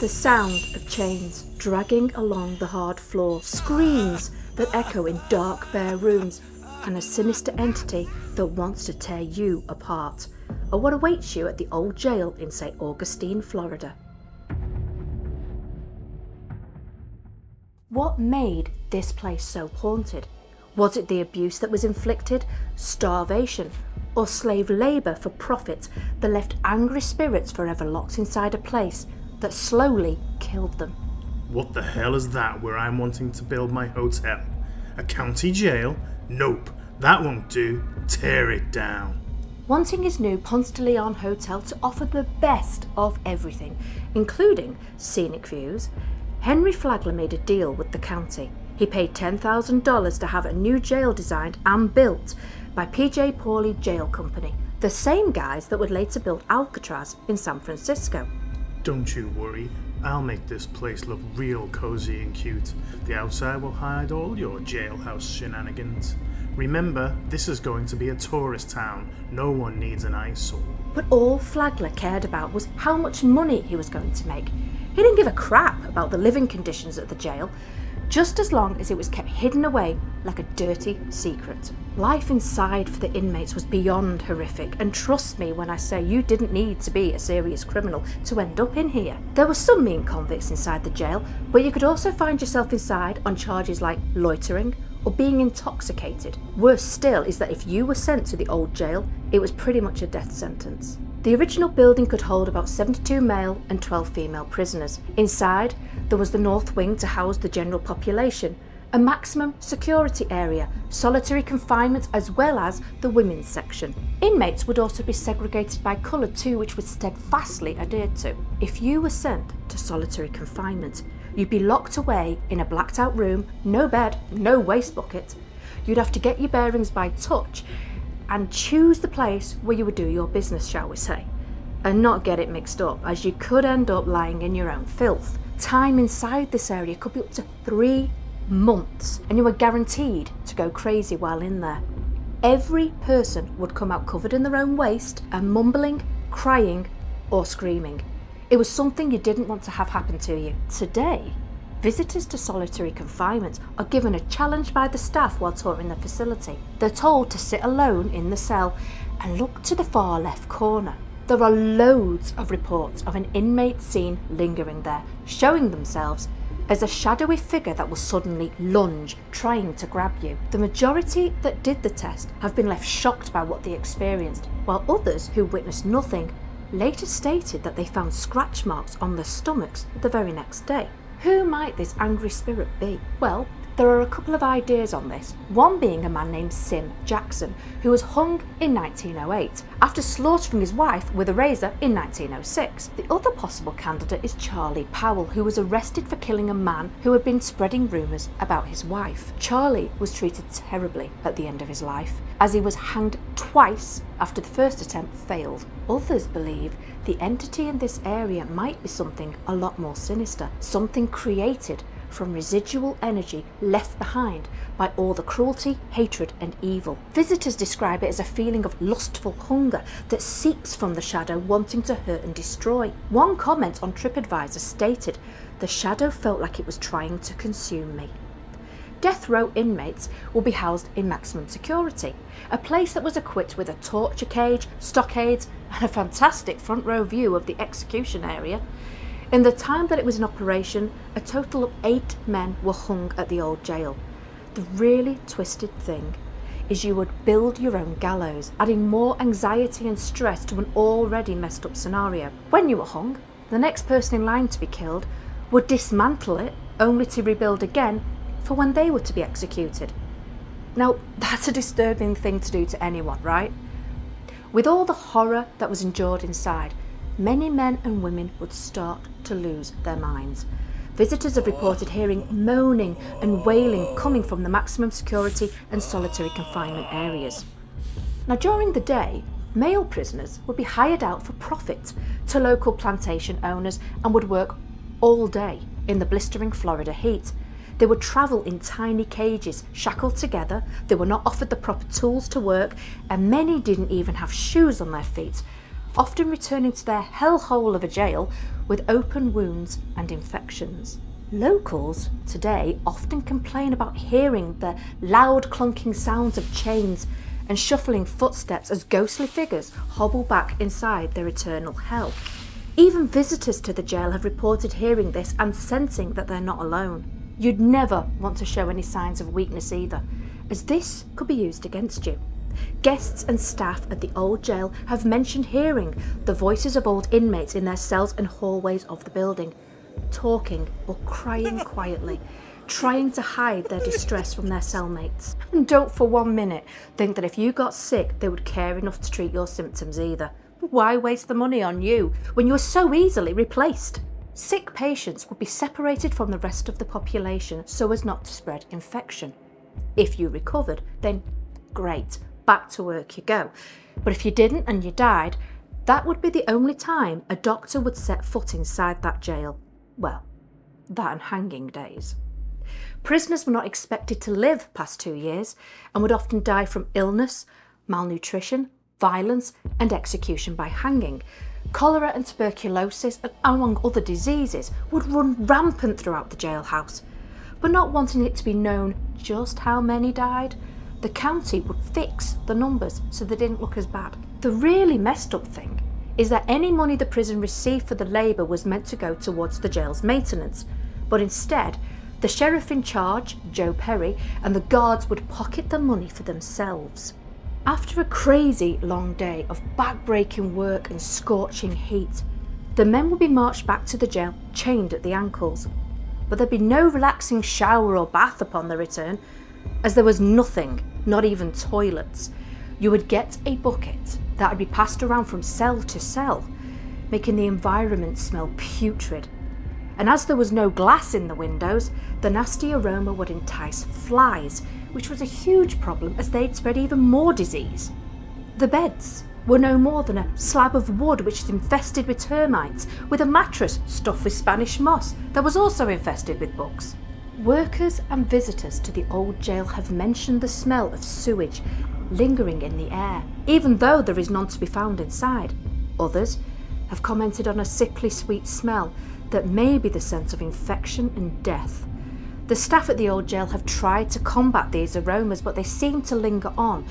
The sound of chains dragging along the hard floor, screams that echo in dark, bare rooms, and a sinister entity that wants to tear you apart, are what awaits you at the old jail in St. Augustine, Florida. What made this place so haunted? Was it the abuse that was inflicted, starvation, or slave labour for profit that left angry spirits forever locked inside a place that slowly killed them? What the hell is that where I'm wanting to build my hotel? A county jail? Nope, that won't do. Tear it down. Wanting his new Ponce de Leon hotel to offer the best of everything, including scenic views, Henry Flagler made a deal with the county. He paid $10,000 to have a new jail designed and built by PJ Pauly Jail Company, the same guys that would later build Alcatraz in San Francisco. Don't you worry, I'll make this place look real cozy and cute. The outside will hide all your jailhouse shenanigans. Remember, this is going to be a tourist town. No one needs an eyesore. But all Flagler cared about was how much money he was going to make. He didn't give a crap about the living conditions at the jail, just as long as it was kept hidden away like a dirty secret. Life inside for the inmates was beyond horrific, and trust me when I say you didn't need to be a serious criminal to end up in here. There were some mean convicts inside the jail, but you could also find yourself inside on charges like loitering or being intoxicated. Worse still is that if you were sent to the old jail, it was pretty much a death sentence. The original building could hold about 72 male and 12 female prisoners. Inside, there was the north wing to house the general population, a maximum security area, solitary confinement, as well as the women's section. Inmates would also be segregated by colour too, which was steadfastly adhered to. If you were sent to solitary confinement, you'd be locked away in a blacked out room, no bed, no waste bucket. You'd have to get your bearings by touch and choose the place where you would do your business, shall we say, and not get it mixed up, as you could end up lying in your own filth. Time inside this area could be up to three months, and you were guaranteed to go crazy while in there. Every person would come out covered in their own waste and mumbling, crying, or screaming. It was something you didn't want to have happen to you. Today, Visitors to solitary confinement are given a challenge by the staff while touring the facility. They're told to sit alone in the cell and look to the far left corner. There are loads of reports of an inmate seen lingering there, showing themselves as a shadowy figure that will suddenly lunge, trying to grab you. The majority that did the test have been left shocked by what they experienced, while others who witnessed nothing later stated that they found scratch marks on their stomachs the very next day. Who might this angry spirit be? Well, there are a couple of ideas on this, one being a man named Sim Jackson, who was hung in 1908 after slaughtering his wife with a razor in 1906. The other possible candidate is Charlie Powell, who was arrested for killing a man who had been spreading rumours about his wife. Charlie was treated terribly at the end of his life, as he was hanged twice after the first attempt failed. Others believe the entity in this area might be something a lot more sinister, something created from residual energy left behind by all the cruelty, hatred, and evil. Visitors describe it as a feeling of lustful hunger that seeps from the shadow, wanting to hurt and destroy. One comment on TripAdvisor stated, The shadow felt like it was trying to consume me. Death row inmates will be housed in maximum security, a place that was equipped with a torture cage, stockades, and a fantastic front row view of the execution area. In the time that it was in operation, a total of eight men were hung at the old jail. The really twisted thing is you would build your own gallows, adding more anxiety and stress to an already messed up scenario. When you were hung, the next person in line to be killed would dismantle it only to rebuild again for when they were to be executed. Now, that's a disturbing thing to do to anyone, right? With all the horror that was endured inside, many men and women would start to lose their minds. Visitors have reported hearing moaning and wailing coming from the maximum security and solitary confinement areas. Now, during the day, male prisoners would be hired out for profit to local plantation owners and would work all day in the blistering Florida heat. They would travel in tiny cages, shackled together, they were not offered the proper tools to work, and many didn't even have shoes on their feet often returning to their hellhole of a jail with open wounds and infections. Locals today often complain about hearing the loud clunking sounds of chains and shuffling footsteps as ghostly figures hobble back inside their eternal hell. Even visitors to the jail have reported hearing this and sensing that they're not alone. You'd never want to show any signs of weakness either, as this could be used against you. Guests and staff at the old jail have mentioned hearing the voices of old inmates in their cells and hallways of the building, talking or crying quietly, trying to hide their distress from their cellmates. And don't for one minute think that if you got sick, they would care enough to treat your symptoms either. Why waste the money on you when you are so easily replaced? Sick patients would be separated from the rest of the population so as not to spread infection. If you recovered, then great, back to work you go. But if you didn't and you died, that would be the only time a doctor would set foot inside that jail. Well, that and hanging days. Prisoners were not expected to live past two years and would often die from illness, malnutrition, violence, and execution by hanging. Cholera and tuberculosis, and among other diseases, would run rampant throughout the jailhouse. But not wanting it to be known just how many died, the county would fix the numbers so they didn't look as bad. The really messed up thing is that any money the prison received for the labour was meant to go towards the jail's maintenance, but instead, the sheriff in charge, Joe Perry, and the guards would pocket the money for themselves. After a crazy long day of back-breaking work and scorching heat, the men would be marched back to the jail chained at the ankles. But there'd be no relaxing shower or bath upon their return, as there was nothing, not even toilets. You would get a bucket that would be passed around from cell to cell, making the environment smell putrid. And as there was no glass in the windows, the nasty aroma would entice flies, which was a huge problem as they'd spread even more disease. The beds were no more than a slab of wood which is infested with termites, with a mattress stuffed with Spanish moss that was also infested with bugs. Workers and visitors to the old jail have mentioned the smell of sewage lingering in the air, even though there is none to be found inside. Others have commented on a sickly sweet smell that may be the sense of infection and death. The staff at the old jail have tried to combat these aromas, but they seem to linger on,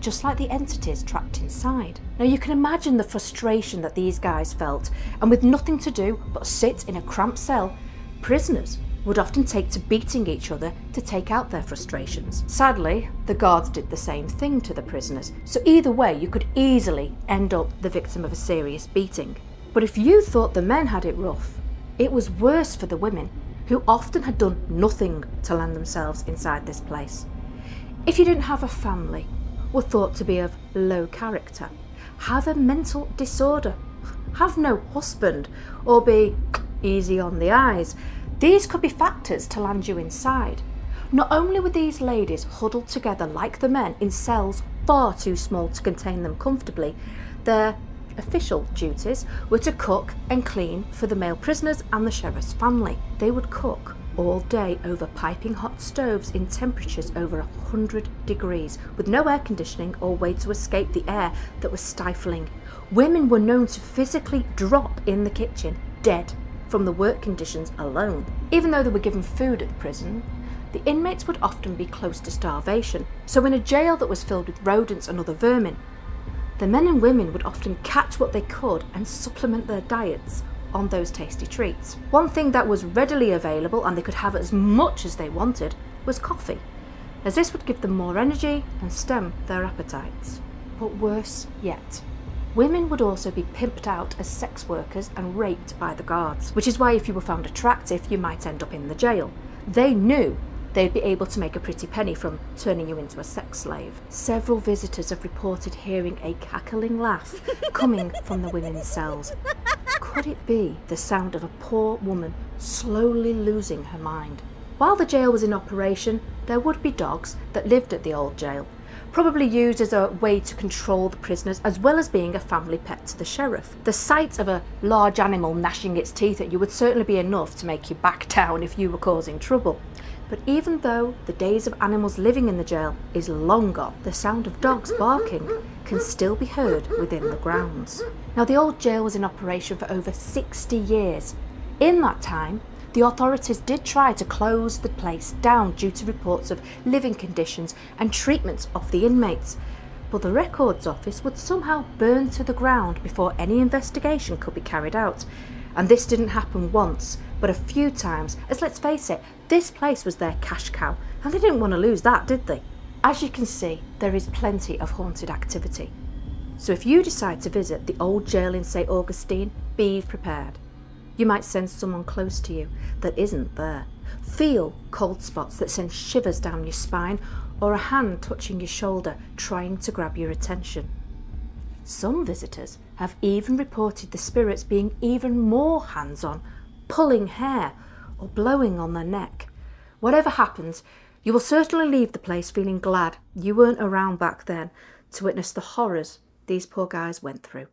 just like the entities trapped inside. Now you can imagine the frustration that these guys felt, and with nothing to do but sit in a cramped cell, prisoners would often take to beating each other to take out their frustrations. Sadly, the guards did the same thing to the prisoners, so either way you could easily end up the victim of a serious beating. But if you thought the men had it rough, it was worse for the women, who often had done nothing to land themselves inside this place. If you didn't have a family, were thought to be of low character, have a mental disorder, have no husband, or be easy on the eyes, these could be factors to land you inside. Not only were these ladies huddled together like the men in cells far too small to contain them comfortably, their official duties were to cook and clean for the male prisoners and the sheriff's family. They would cook all day over piping hot stoves in temperatures over 100 degrees with no air conditioning or way to escape the air that was stifling. Women were known to physically drop in the kitchen, dead from the work conditions alone. Even though they were given food at the prison, the inmates would often be close to starvation. So, in a jail that was filled with rodents and other vermin, the men and women would often catch what they could and supplement their diets on those tasty treats. One thing that was readily available and they could have as much as they wanted was coffee, as this would give them more energy and stem their appetites. But worse yet, Women would also be pimped out as sex workers and raped by the guards, which is why if you were found attractive, you might end up in the jail. They knew they'd be able to make a pretty penny from turning you into a sex slave. Several visitors have reported hearing a cackling laugh coming from the women's cells. Could it be the sound of a poor woman slowly losing her mind? While the jail was in operation, there would be dogs that lived at the old jail probably used as a way to control the prisoners as well as being a family pet to the sheriff. The sight of a large animal gnashing its teeth at you would certainly be enough to make you back down if you were causing trouble. But even though the days of animals living in the jail is long gone, the sound of dogs barking can still be heard within the grounds. Now, the old jail was in operation for over 60 years. In that time, the authorities did try to close the place down due to reports of living conditions and treatments of the inmates, but the Records Office would somehow burn to the ground before any investigation could be carried out. And this didn't happen once, but a few times, as let's face it, this place was their cash cow, and they didn't want to lose that, did they? As you can see, there is plenty of haunted activity. So if you decide to visit the old jail in St Augustine, be prepared. You might sense someone close to you that isn't there. Feel cold spots that send shivers down your spine, or a hand touching your shoulder trying to grab your attention. Some visitors have even reported the spirits being even more hands on, pulling hair or blowing on their neck. Whatever happens, you will certainly leave the place feeling glad you weren't around back then to witness the horrors these poor guys went through.